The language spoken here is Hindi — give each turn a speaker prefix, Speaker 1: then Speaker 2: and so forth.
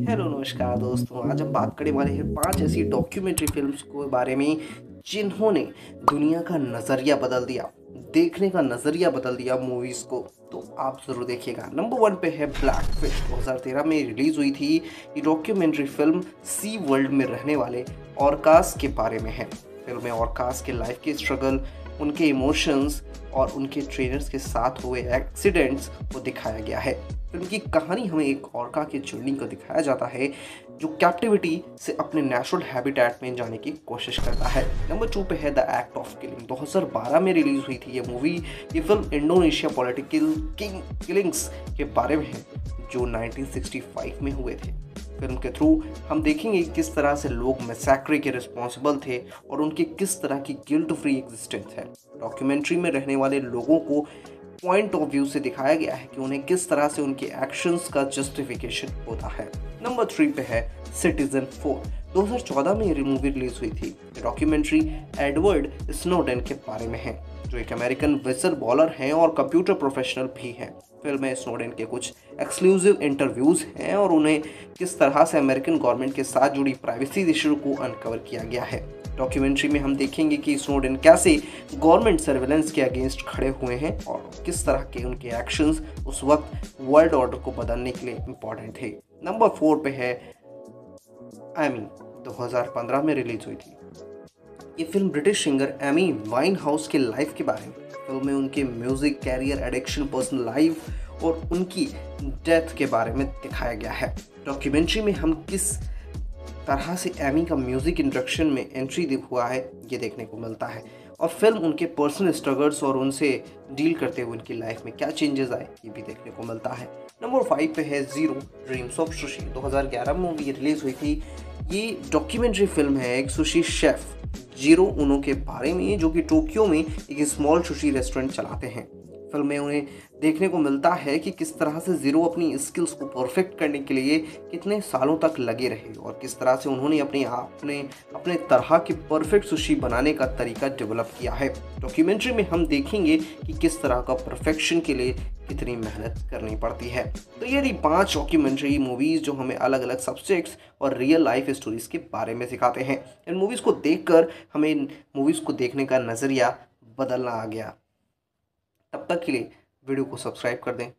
Speaker 1: हेलो नमस्कार दोस्तों, आज हम बात करने वाले हैं पाँच ऐसी डॉक्यूमेंट्री फिल्म्स के बारे में, जिन्होंने दुनिया का नज़रिया बदल दिया, देखने का नज़रिया बदल दिया मूवीज़ को। तो आप ज़रूर देखिएगा। नंबर वन पे है ब्लैक फ़िश 2013 में रिलीज़ हुई थी। ये डॉक्यूमेंट्री फ़िल्म सी वर्ल्ड में रहने वाले ऑर्कास के बारे में है। फ़िल्म में ऑर्कास के लाइफ के स्ट्रगल उनके इमोशंस और उनके ट्रेनर्स के साथ हुए एक्सीडेंट्स को दिखाया गया है। फ़िल्म की कहानी हमें एक औरका के जर्नी को दिखाया जाता है, जो कैप्टिविटी से अपने नेचुरल हैबिटेट में जाने की कोशिश करता है। नंबर टू पे है द एक्ट ऑफ़ किलिंग 2012 में रिलीज़ हुई थी ये मूवी ये film Indonesia political king killings के बारे में है, जो 1965 में हुए थे। फ़िल्म के थ्रू हम देखेंगे किस तरह से लोग मैसेक्रे के रिस्पॉन्सिबल थे और उनकी किस तरह की गिल्ट फ्री एग्जिस्टेंस है। डॉक्यूमेंट्री में रहने वाले लोगों को पॉइंट ऑफ़ व्यू से दिखाया गया है कि उन्हें किस तरह से उनके एक्शंस का जस्टिफिकेशन होता है। नंबर थ्री पे है सिटीजन फोर 2014 में ये मूवी रिलीज़ हुई थी। डॉक्यूमेंट्री एडवर्ड स्नोडेन के बारे में है, जो एक अमेरिकन विसर बॉलर हैं और कंप्यूटर प्रोफेशनल भी हैं। फ़िल्म में स्नोडेन के कुछ एक्सक्लूसिव इंटरव्यूज़ हैं और उन्हें किस तरह से अमेरिकन गवर्नमेंट के साथ जुड़ी प्राइवेसी इशू को अनकवर किया गया है। डॉक्यूमेंट्री में हम देखेंगे कि स्नोडेन कैसे गवर्नमेंट सर्वेलेंस के अगेंस्ट खड़े हुए हैं और किस तरह के उनके एक्शंस उस वक्त वर्ल्ड ऑर्डर को बदलने के लिए इम्पोर्टेंट थे। नंबर फोर पे है एमी 2015 में रिलीज़ हुई थी। ये film British singer Amy Winehouse के लाइफ के बारे में फ़िल्म में उनके music career addiction personal life और उनकी डेथ के बारे में दिखाया गया है। डॉक्यूमेंट्री में हम किस तरह से एमी का म्यूज़िक इंडक्शन में एंट्री दिख हुआ है, ये देखने को मिलता है। और फ़िल्म उनके पर्सनल स्ट्रगल्स और उनसे डील करते हुए उनकी लाइफ में क्या चेंजेस आए, ये भी देखने को मिलता है। नंबर फाइव पे है ज़ीरो ड्रीम्स ऑफ़ सुशी 2011 में मूवी रिलीज़ हुई थी। ये डॉक्यूमेंट्री फ़िल्म है एक सुशी शेफ ज़ीरो उनो के बारे में, जो कि टोक्यो में एक स्मॉल सुशी रेस्टोरेंट चलाते हैं। फ़िल्म में उन्हें देखने को मिलता है कि किस तरह से ज़ीरो अपनी स्किल्स को परफेक्ट करने के लिए कितने सालों तक लगे रहे और किस तरह से उन्होंने अपने अपने अपने तरह के परफेक्ट सुशी बनाने का तरीका डेवलप किया है। डॉक्यूमेंट्री में हम देखेंगे कि किस तरह का परफेक्शन के लिए कितनी मेहनत करनी पड़ती है। तो ये रही पाँच डॉक्यूमेंट्री मूवीज़ जो हमें अलग अलग सब्जेक्ट्स और रियल लाइफ स्टोरीज़ के बारे में सिखाते हैं। इन मूवीज़ को देखकर हमें मूवीज़ को देखने का नज़रिया बदलना आ गया। तब तक के लिए वीडियो को सब्सक्राइब कर दें।